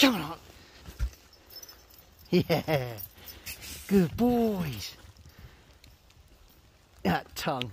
Come on. Yeah. Good boys. That tongue.